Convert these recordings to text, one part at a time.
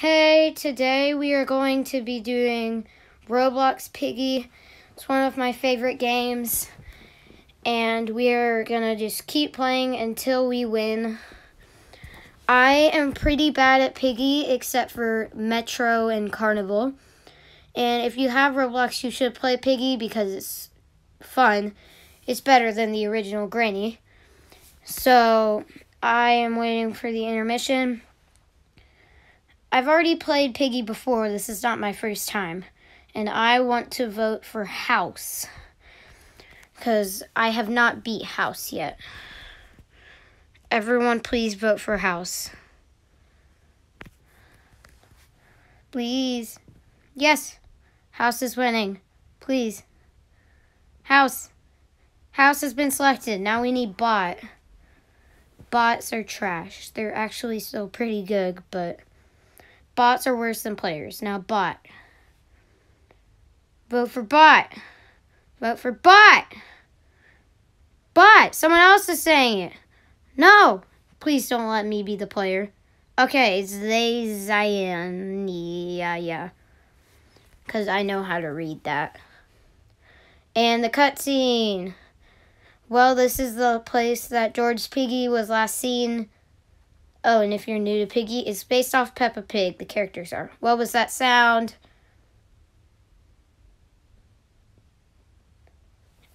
Hey, today we are going to be doing Roblox Piggy. It's one of my favorite games. And we are going to just keep playing until we win. I am pretty bad at Piggy except for Metro and Carnival. And if you have Roblox, you should play Piggy because it's fun. It's better than the original Granny. So, I am waiting for the intermission. I've already played Piggy before. This is not my first time. And I want to vote for House. Because I have not beat House yet. Everyone, please vote for House. Please. Yes. House is winning. Please. House. House has been selected. Now we need bot. Bots are trash. They're actually still pretty good, but bots are worse than players. Now bot. Vote for bot. Vote for bot. Bot. Someone else is saying it. No. Please don't let me be the player. Okay, it's they Zion. Yeah, yeah. Because I know how to read that. And the cutscene. Well, this is the place that George Piggy was last seen. Oh, and if you're new to Piggy, it's based off Peppa Pig. The characters are. What was that sound?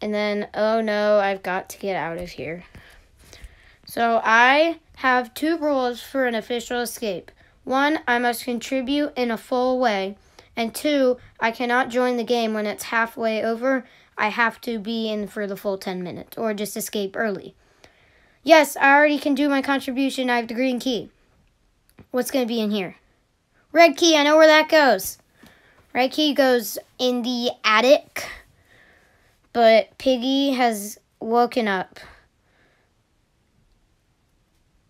And then, oh no, I've got to get out of here. So I have two rules for an official escape. One, I must contribute in a full way. And two, I cannot join the game when it's halfway over I have to be in for the full 10 minutes or just escape early. Yes, I already can do my contribution. I have the green key. What's going to be in here? Red key, I know where that goes. Red key goes in the attic. But Piggy has woken up.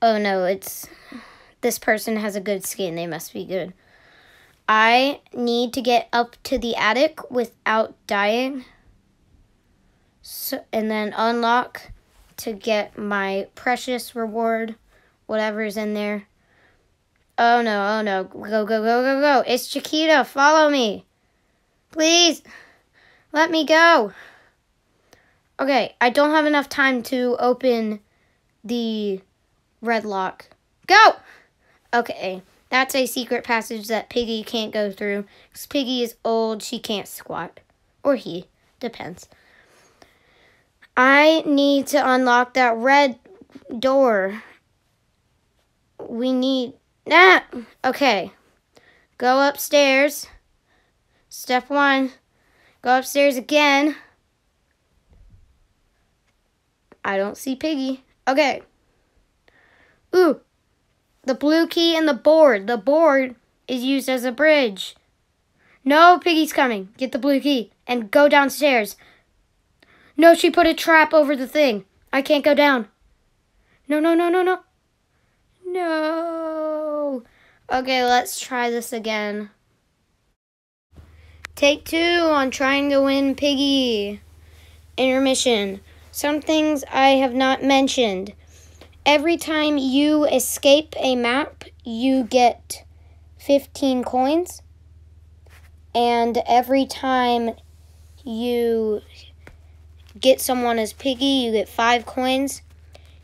Oh no, it's this person has a good skin. They must be good. I need to get up to the attic without dying. So, and then unlock to get my precious reward, whatever's in there. Oh no, oh no. Go, go, go, go, go. It's Chiquita. Follow me. Please. Let me go. Okay, I don't have enough time to open the red lock. Go! Okay, that's a secret passage that Piggy can't go through. Because Piggy is old, she can't squat. Or he. Depends. I need to unlock that red door. We need that. Okay. Go upstairs. Step one. Go upstairs again. I don't see Piggy. Okay. Ooh. The blue key and the board. The board is used as a bridge. No, Piggy's coming. Get the blue key and go downstairs. No, she put a trap over the thing. I can't go down. No, no, no, no, no. No. Okay, let's try this again. Take two on trying to win Piggy. Intermission. Some things I have not mentioned. Every time you escape a map, you get 15 coins. And every time you get someone as Piggy, you get five coins.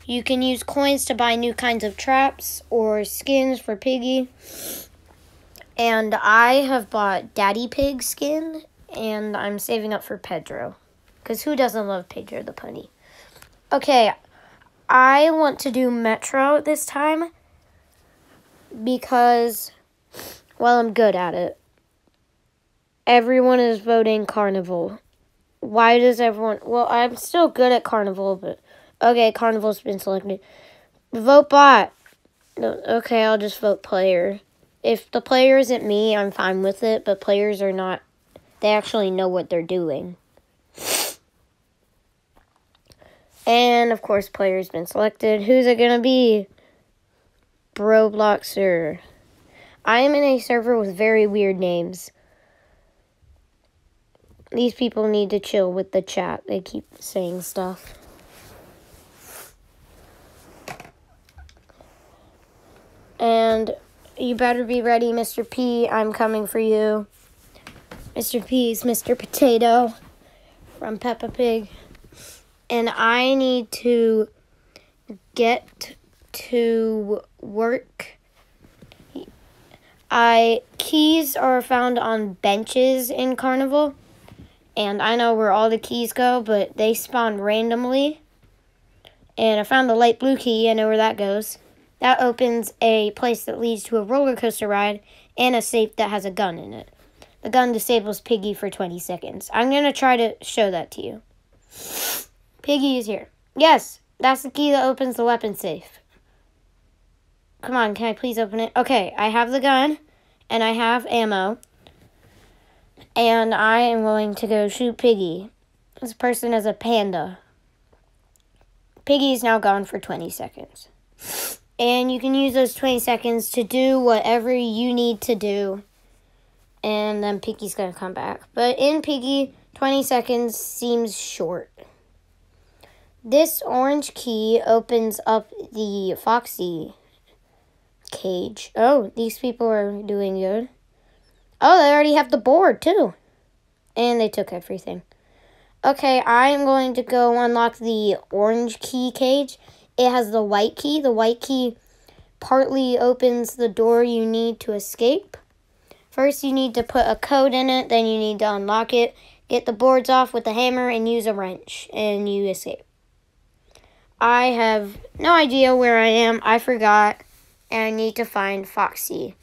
You can use coins to buy new kinds of traps or skins for Piggy. And I have bought Daddy Pig skin, and I'm saving up for Pedro. Because who doesn't love Pedro the Pony? Okay, I want to do Metro this time because, well, I'm good at it. Everyone is voting Carnival why does everyone... Well, I'm still good at Carnival, but... Okay, Carnival's been selected. Vote bot. No, okay, I'll just vote player. If the player isn't me, I'm fine with it, but players are not... They actually know what they're doing. And, of course, player's been selected. Who's it to be? Brobloxer. I am in a server with very weird names. These people need to chill with the chat. They keep saying stuff. And you better be ready, Mr. P. I'm coming for you. Mr. P is Mr. Potato from Peppa Pig. And I need to get to work. I keys are found on benches in Carnival. And I know where all the keys go, but they spawn randomly. And I found the light blue key. I know where that goes. That opens a place that leads to a roller coaster ride and a safe that has a gun in it. The gun disables Piggy for 20 seconds. I'm going to try to show that to you. Piggy is here. Yes, that's the key that opens the weapon safe. Come on, can I please open it? Okay, I have the gun and I have ammo. And I am going to go shoot Piggy. This person is a panda. Piggy is now gone for 20 seconds. And you can use those 20 seconds to do whatever you need to do. And then Piggy's going to come back. But in Piggy, 20 seconds seems short. This orange key opens up the Foxy cage. Oh, these people are doing good. Oh, they already have the board too. And they took everything. Okay, I am going to go unlock the orange key cage. It has the white key. The white key partly opens the door you need to escape. First, you need to put a code in it, then you need to unlock it, get the boards off with the hammer, and use a wrench, and you escape. I have no idea where I am. I forgot, and I need to find Foxy.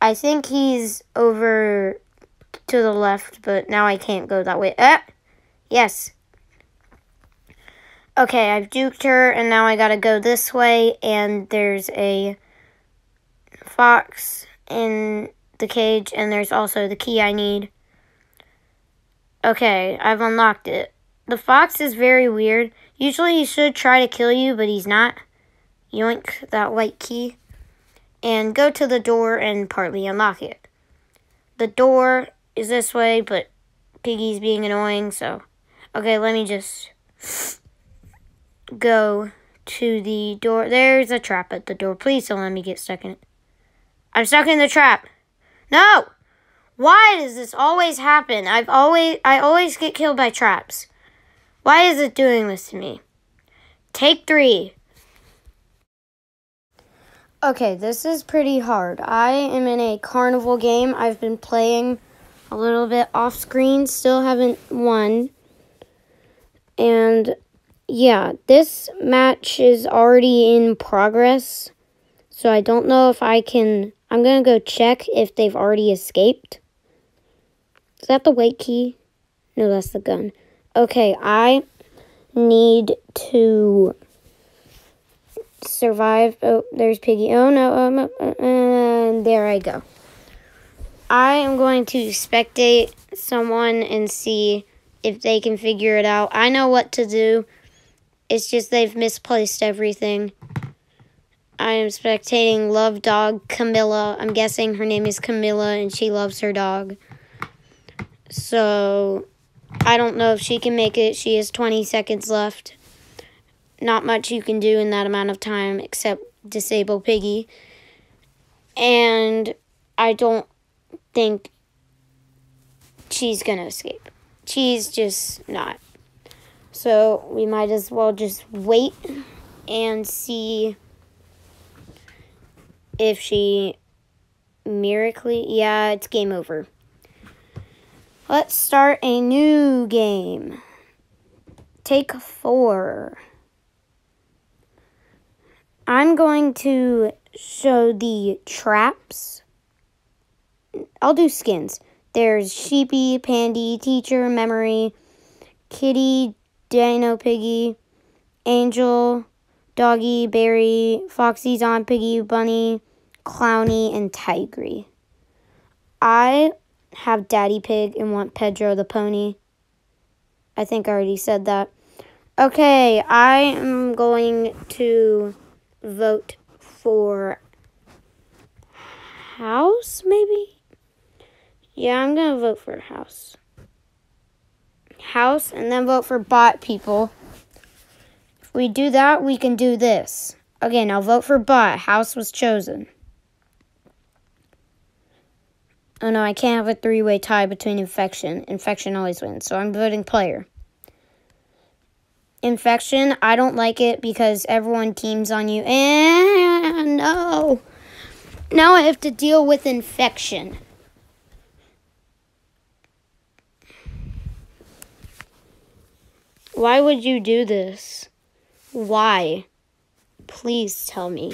I think he's over to the left, but now I can't go that way. Eh? Yes. Okay, I've duked her, and now I gotta go this way, and there's a fox in the cage, and there's also the key I need. Okay, I've unlocked it. The fox is very weird. Usually he should try to kill you, but he's not. Yoink that white key. And go to the door and partly unlock it. The door is this way, but Piggy's being annoying, so... Okay, let me just go to the door. There's a trap at the door. Please don't let me get stuck in it. I'm stuck in the trap. No! Why does this always happen? I've always I always get killed by traps. Why is it doing this to me? Take three. Okay, this is pretty hard. I am in a carnival game. I've been playing a little bit off screen, still haven't won. And yeah, this match is already in progress. So I don't know if I can. I'm going to go check if they've already escaped. Is that the white key? No, that's the gun. Okay, I need to survive. Oh, there's Piggy. Oh, no. Um, uh, and there I go. I am going to spectate someone and see if they can figure it out. I know what to do. It's just they've misplaced everything. I am spectating Love Dog Camilla. I'm guessing her name is Camilla and she loves her dog. So I don't know if she can make it. She has 20 seconds left. Not much you can do in that amount of time except disable Piggy. And I don't think she's going to escape. She's just not. So we might as well just wait and see if she miraculously. Yeah, it's game over. Let's start a new game. Take four. I'm going to show the traps. I'll do skins. There's Sheepy, Pandy, Teacher, Memory, Kitty, Dino Piggy, Angel, Doggy, Barry, Foxy, Zon, Piggy, Bunny, Clowny, and Tigry. I have Daddy Pig and want Pedro the pony. I think I already said that. Okay, I am going to vote for House, maybe? Yeah, I'm going to vote for House. House, and then vote for Bot People. If we do that, we can do this. Okay, now vote for bot. House was chosen. Oh no, I can't have a three-way tie between infection. Infection always wins, so I'm voting player. Infection, I don't like it because everyone teams on you. And no. Now I have to deal with infection. Why would you do this? Why? Please tell me.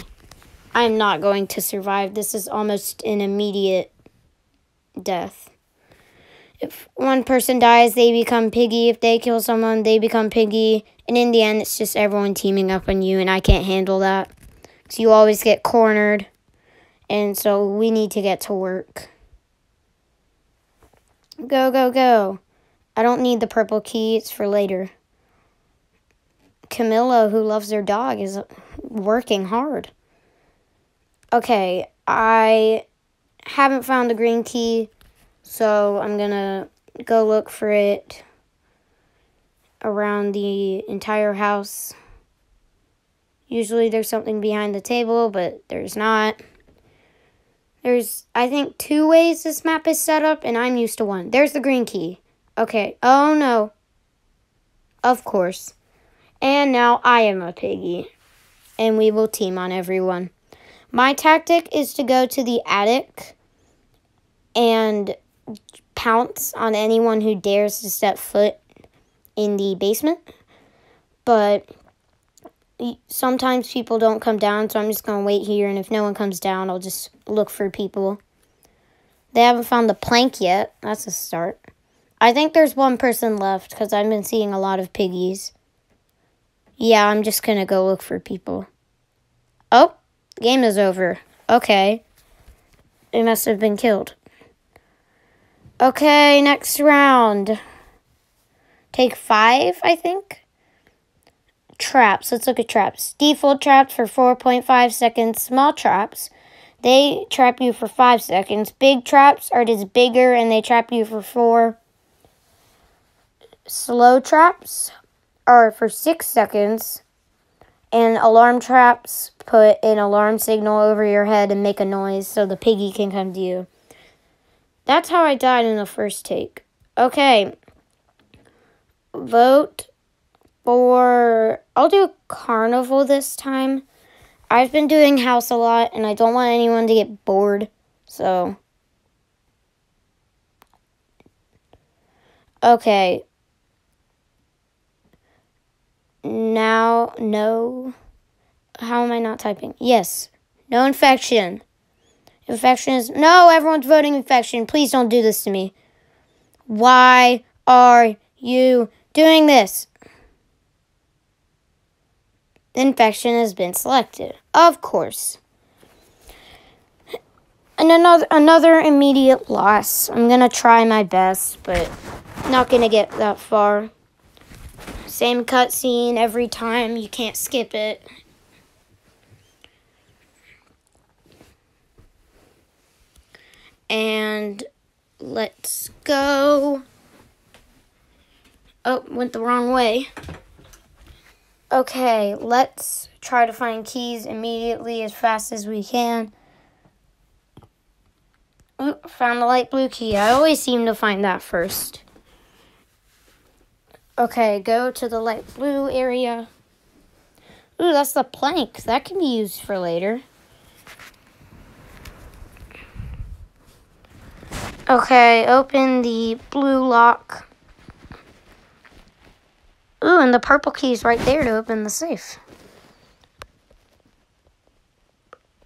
I'm not going to survive. This is almost an immediate death. If one person dies, they become piggy. If they kill someone, they become piggy. And in the end, it's just everyone teaming up on you, and I can't handle that. So you always get cornered. And so we need to get to work. Go, go, go. I don't need the purple key, it's for later. Camilla, who loves her dog, is working hard. Okay, I haven't found the green key, so I'm gonna go look for it around the entire house. Usually there's something behind the table, but there's not. There's, I think, two ways this map is set up, and I'm used to one. There's the green key. Okay. Oh, no. Of course. And now I am a piggy. And we will team on everyone. My tactic is to go to the attic and pounce on anyone who dares to step foot in the basement. But sometimes people don't come down, so I'm just going to wait here. And if no one comes down, I'll just look for people. They haven't found the plank yet. That's a start. I think there's one person left because I've been seeing a lot of piggies. Yeah, I'm just going to go look for people. Oh, game is over. Okay. It must have been killed. Okay, next round. Take five, I think. Traps. Let's look at traps. Default traps for 4.5 seconds. Small traps. They trap you for 5 seconds. Big traps are just bigger and they trap you for 4. Slow traps are for 6 seconds. And alarm traps put an alarm signal over your head and make a noise so the piggy can come to you. That's how I died in the first take. Okay. Vote for I'll do carnival this time. I've been doing house a lot and I don't want anyone to get bored. So Okay. Now no how am I not typing? Yes. No infection. Infection is no, everyone's voting infection. Please don't do this to me. Why are you doing this? The infection has been selected. Of course. And another another immediate loss. I'm gonna try my best, but not gonna get that far. Same cutscene every time. You can't skip it. And let's go. Oh, went the wrong way. Okay, let's try to find keys immediately as fast as we can. Ooh, found the light blue key. I always seem to find that first. Okay, go to the light blue area. Ooh, that's the plank. That can be used for later. Okay, open the blue lock. Ooh, and the purple key is right there to open the safe.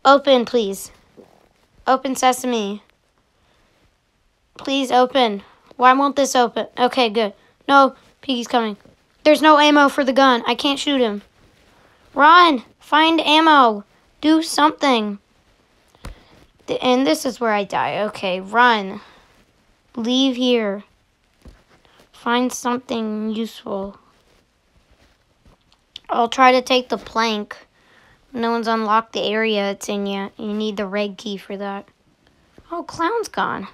Open, please. Open sesame. Please open. Why won't this open? Okay, good. No, Piggy's coming. There's no ammo for the gun. I can't shoot him. Run! Find ammo. Do something. And this is where I die. Okay, run. Leave here. Find something useful. I'll try to take the plank. No one's unlocked the area it's in yet. You need the red key for that. Oh, Clown's gone.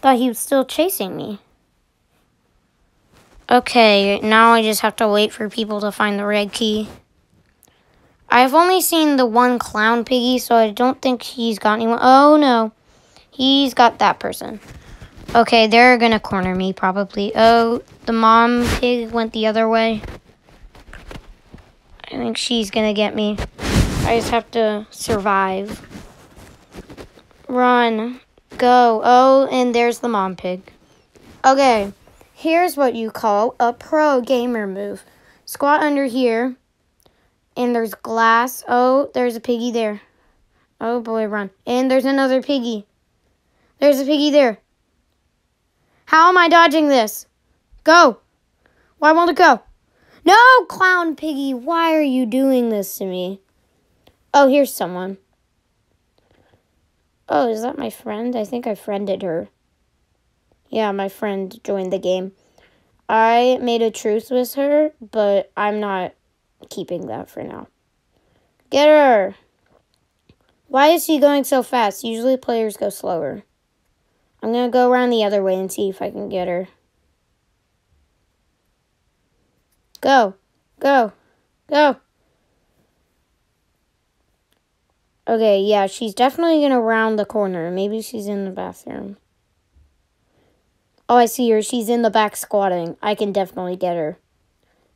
Thought he was still chasing me. Okay, now I just have to wait for people to find the red key. I've only seen the one clown piggy, so I don't think he's got anyone. Oh no, he's got that person. Okay, they're gonna corner me probably. Oh, the mom pig went the other way. I think she's gonna get me. I just have to survive. Run. Go. Oh, and there's the mom pig. Okay, here's what you call a pro gamer move. Squat under here, and there's glass. Oh, there's a piggy there. Oh boy, run. And there's another piggy. There's a piggy there. How am I dodging this? Go. Why won't it go? No, clown piggy, why are you doing this to me? Oh, here's someone. Oh, is that my friend? I think I friended her. Yeah, my friend joined the game. I made a truce with her, but I'm not keeping that for now. Get her! Why is she going so fast? Usually players go slower. I'm going to go around the other way and see if I can get her. Go. Go. Go. Okay, yeah, she's definitely going to round the corner. Maybe she's in the bathroom. Oh, I see her. She's in the back squatting. I can definitely get her.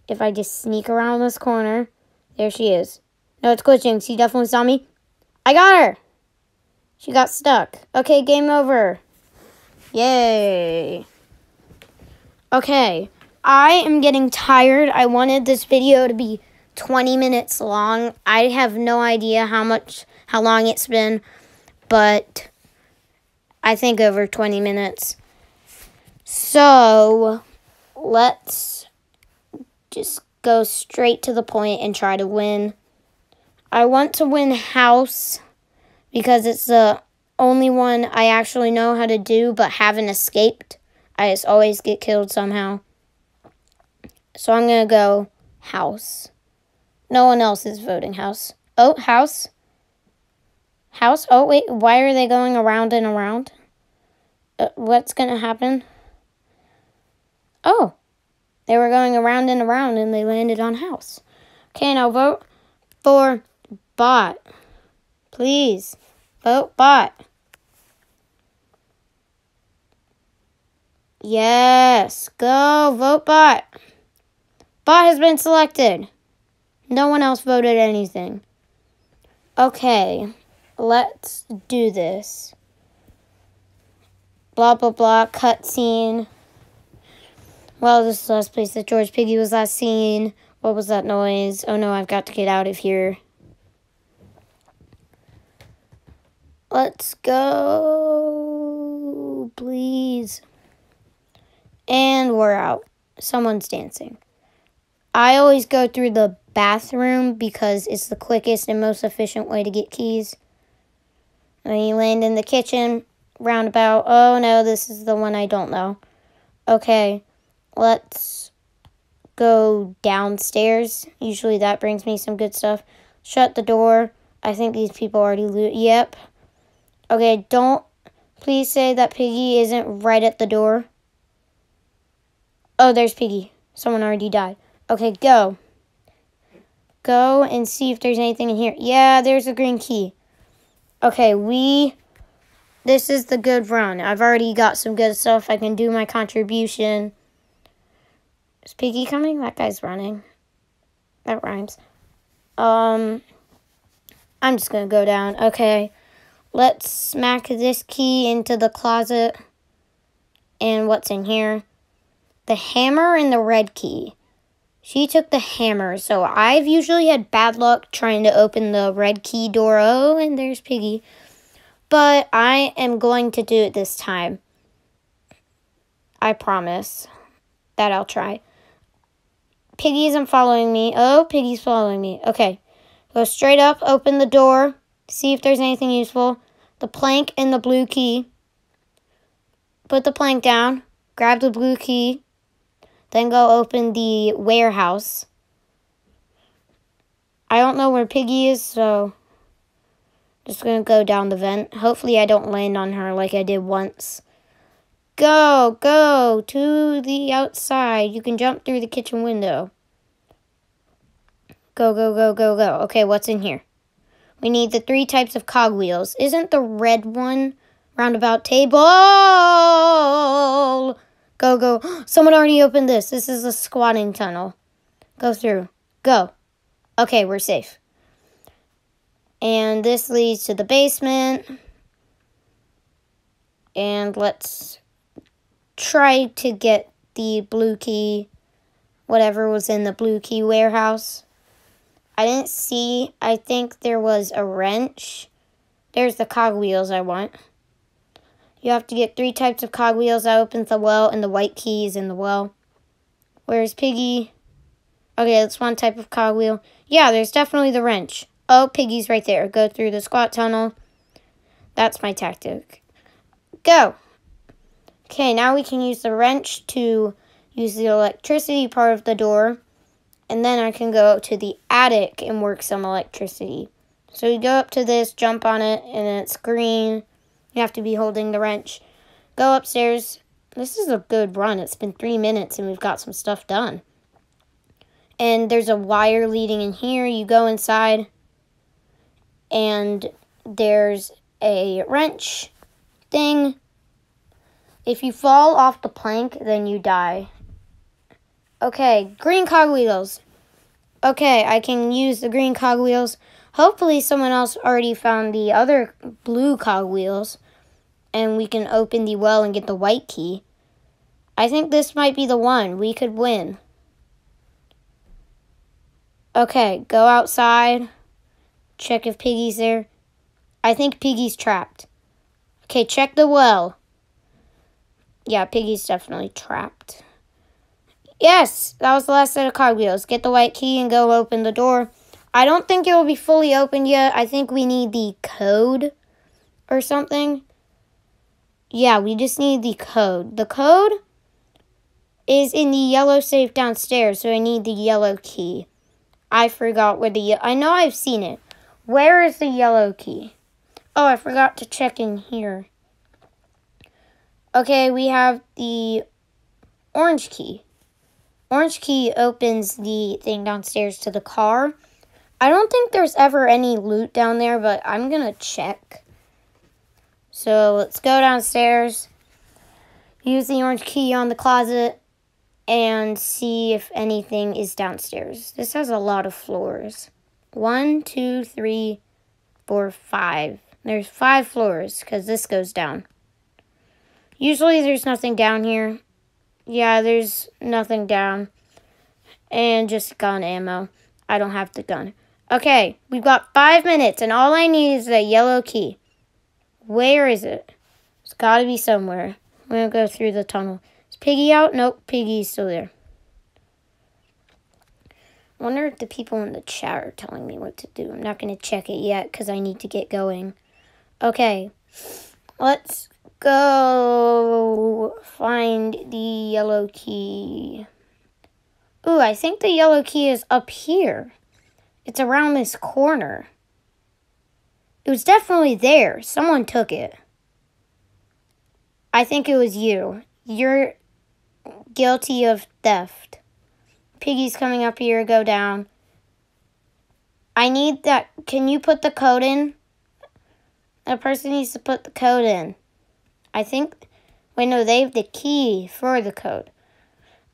If I just sneak around this corner. There she is. No, it's glitching. She definitely saw me. I got her. She got stuck. Okay, game over. Yay. Okay. I am getting tired. I wanted this video to be 20 minutes long. I have no idea how much, how long it's been, but I think over 20 minutes. So let's just go straight to the point and try to win. I want to win house because it's the only one I actually know how to do but haven't escaped. I just always get killed somehow. So I'm going to go house. No one else is voting house. Oh, house. House. Oh, wait. Why are they going around and around? Uh, what's going to happen? Oh. They were going around and around and they landed on house. Okay, now vote for bot. Please. Vote bot. Yes. Go. Vote bot. Bot has been selected. No one else voted anything. Okay, let's do this. Blah, blah, blah, cutscene. Well, this is the last place that George Piggy was last seen. What was that noise? Oh no, I've got to get out of here. Let's go, please. And we're out. Someone's dancing. I always go through the bathroom because it's the quickest and most efficient way to get keys. And you land in the kitchen, roundabout. Oh no, this is the one I don't know. Okay, let's go downstairs. Usually that brings me some good stuff. Shut the door. I think these people already loot. Yep. Okay, don't please say that Piggy isn't right at the door. Oh, there's Piggy. Someone already died. Okay, go. Go and see if there's anything in here. Yeah, there's a green key. Okay, we... This is the good run. I've already got some good stuff. I can do my contribution. Is Piggy coming? That guy's running. That rhymes. Um, I'm just going to go down. Okay, let's smack this key into the closet. And what's in here? The hammer and the red key. She took the hammer, so I've usually had bad luck trying to open the red key door. Oh, and there's Piggy. But I am going to do it this time. I promise that I'll try. Piggy isn't following me. Oh, Piggy's following me. Okay. Go straight up, open the door, see if there's anything useful. The plank and the blue key. Put the plank down, grab the blue key, then go open the warehouse. I don't know where Piggy is, so just gonna go down the vent. Hopefully I don't land on her like I did once. Go, go to the outside. You can jump through the kitchen window. Go, go, go, go, go. Okay, what's in here? We need the three types of cogwheels. Isn't the red one roundabout table? Go, go. Someone already opened this. This is a squatting tunnel. Go through. Go. Okay, we're safe. And this leads to the basement. And let's try to get the blue key, whatever was in the blue key warehouse. I didn't see, I think there was a wrench. There's the cogwheels I want. You have to get three types of cogwheels. I opened the well and the white keys in the well. Where's Piggy? Okay, that's one type of cogwheel. Yeah, there's definitely the wrench. Oh, Piggy's right there. Go through the squat tunnel. That's my tactic. Go. Okay, now we can use the wrench to use the electricity part of the door. And then I can go to the attic and work some electricity. So you go up to this, jump on it, and it's green. You have to be holding the wrench. Go upstairs. This is a good run. It's been three minutes and we've got some stuff done. And there's a wire leading in here. You go inside and there's a wrench thing. If you fall off the plank, then you die. Okay, green cogwheels. Okay, I can use the green cogwheels. Hopefully someone else already found the other blue cogwheels and we can open the well and get the white key. I think this might be the one. We could win. Okay, go outside. Check if Piggy's there. I think Piggy's trapped. Okay, check the well. Yeah, Piggy's definitely trapped. Yes, that was the last set of cogwheels. Get the white key and go open the door. I don't think it will be fully open yet. I think we need the code or something. Yeah, we just need the code. The code is in the yellow safe downstairs, so I need the yellow key. I forgot where the I know I've seen it. Where is the yellow key? Oh, I forgot to check in here. Okay, we have the orange key. Orange key opens the thing downstairs to the car. I don't think there's ever any loot down there, but I'm going to check. So let's go downstairs, use the orange key on the closet, and see if anything is downstairs. This has a lot of floors. One, two, three, four, five. There's five floors because this goes down. Usually there's nothing down here. Yeah, there's nothing down. And just gun ammo. I don't have the gun. Okay, we've got five minutes, and all I need is a yellow key. Where is it? It's got to be somewhere. I'm going to go through the tunnel. Is Piggy out? Nope, Piggy's still there. I wonder if the people in the chat are telling me what to do. I'm not going to check it yet because I need to get going. Okay, let's go find the yellow key. Ooh, I think the yellow key is up here. It's around this corner. It was definitely there. Someone took it. I think it was you. You're guilty of theft. Piggy's coming up here. Go down. I need that. Can you put the code in? The person needs to put the code in. I think. Wait, no, they have the key for the code.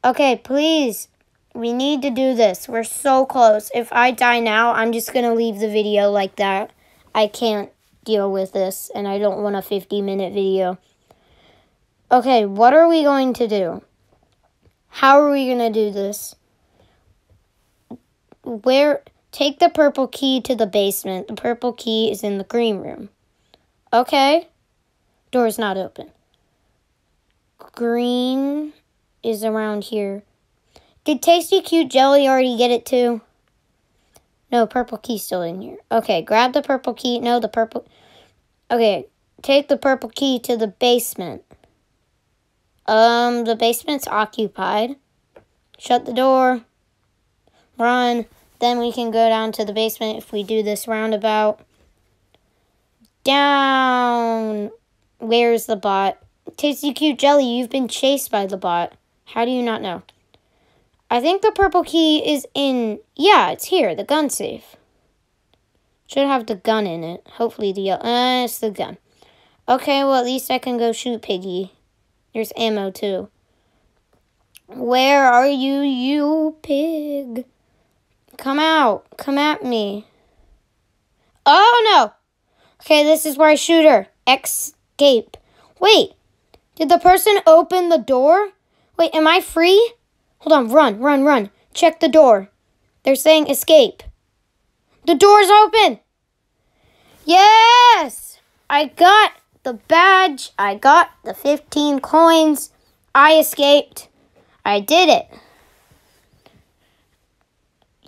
Okay, please. We need to do this. We're so close. If I die now, I'm just going to leave the video like that. I can't deal with this and I don't want a 50 minute video. Okay, what are we going to do? How are we going to do this? Where take the purple key to the basement. The purple key is in the green room. Okay. Door's not open. Green is around here. Did Tasty Cute Jelly already get it too? No, purple key still in here. Okay, grab the purple key. No, the purple. Okay, take the purple key to the basement. Um, the basement's occupied. Shut the door. Run. Then we can go down to the basement if we do this roundabout. Down. Where's the bot? Tasty Cute Jelly, you've been chased by the bot. How do you not know? I think the purple key is in, yeah, it's here, the gun safe. Should have the gun in it. Hopefully the, uh, it's the gun. Okay, well, at least I can go shoot Piggy. There's ammo, too. Where are you, you pig? Come out. Come at me. Oh, no. Okay, this is where I shoot her. Escape. Wait. Did the person open the door? Wait, am I free? Hold on. Run, run, run. Check the door. They're saying escape. The door's open. Yes! I got the badge. I got the 15 coins. I escaped. I did it.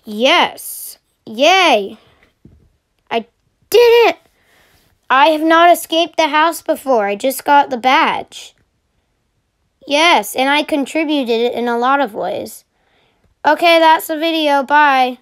Yes. Yay. I did it. I have not escaped the house before. I just got the badge. Yes, and I contributed it in a lot of ways. Okay, that's the video. Bye.